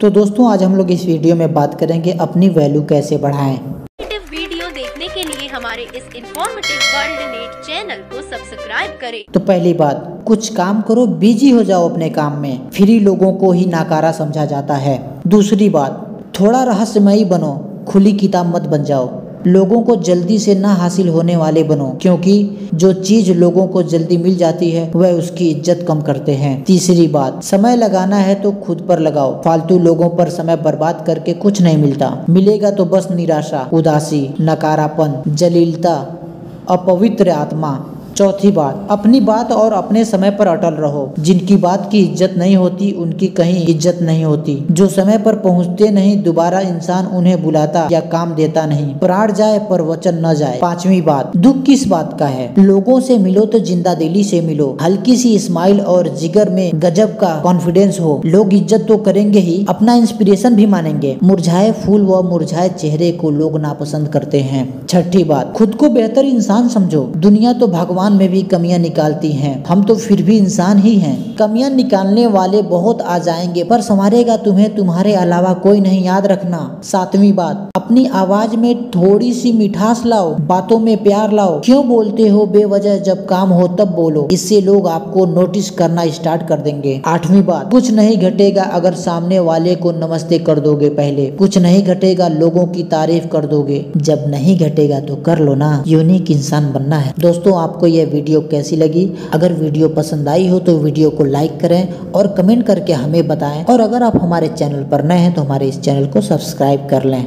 तो दोस्तों आज हम लोग इस वीडियो में बात करेंगे अपनी वैल्यू कैसे बढ़ाएँ। वीडियो देखने के लिए हमारे इस इन्फॉर्मेटिव वर्ल्ड नेट चैनल को सब्सक्राइब करें। तो पहली बात कुछ काम करो बिज़ी हो जाओ अपने काम में। फ्री लोगों को ही नाकारा समझा जाता है। दूसरी बात थोड़ा रहस्यमयी बनो खुली किताब मत बन जाओ। लोगों को जल्दी से ना हासिल होने वाले बनो, क्योंकि जो चीज़ लोगों को जल्दी मिल जाती है, वह उसकी इज़्ज़त कम करते हैं। तीसरी बात, समय लगाना है तो खुद पर लगाओ। फालतू लोगों पर समय बर्बाद करके कुछ नहीं मिलता। मिलेगा तो बस निराशा, उदासी, नकारापन, जलीलता, अपवित्र आत्मा चौथी बात, अपनी बात और अपने समय पर अटल रहो। जिनकी बात की इज़्ज़त नहीं होती, उनकी कहीं इज़्ज़त नहीं होती। जो समय पर पहुँचते नहीं, दोबारा इंसान उन्हें बुलाता या काम देता नहीं। प्राण जाए, पर वचन न जाए। पांचवी बात, दुख किस बात का है? लोगों से मिलो तो ज़िंदा दिली से मिलो। हल्की सी स्माइल और जिगर में गजब का कॉन्फिडेंस हो। लोग इज़्ज़त तो करेंगे ही, अपना इंस्पिरेशन भी मानेंगे। मुरझाए फूल व मुरझाए चेहरे को लोग नापसंद करते हैं। छठी बात, खुद को बेहतर इंसान समझो। दुनिया तो भगवान इंसान में भी कमियाँ निकालती हैं। हम तो फिर भी इंसान ही हैं। कमियाँ निकालने वाले बहुत आ जाएँगे, पर संवारेगा तुम्हें तुम्हारे अलावा कोई नहीं, याद रखना। सातवीं बात, अपनी आवाज़ में थोड़ी सी मिठास लाओ, बातों में प्यार लाओ। क्यों बोलते हो बेवजह जब काम हो तब बोलो। इससे लोग आपको नोटिस करना स्टार्ट कर देंगे। आठवीं बात, कुछ नहीं घटेगा अगर सामने वाले को नमस्ते कर दोगे पहले। कुछ नहीं घटेगा, लोगों की तारीफ़ कर दोगे। जब नहीं घटेगा तो कर लो ना। यूनिक इंसान बनना है। दोस्तों, आपको ये यह वीडियो कैसी लगी? अगर वीडियो पसंद आई हो तो वीडियो को लाइक करें और कमेंट करके हमें बताएँ। और अगर आप हमारे चैनल पर नए हैं तो हमारे इस चैनल को सब्सक्राइब कर लें।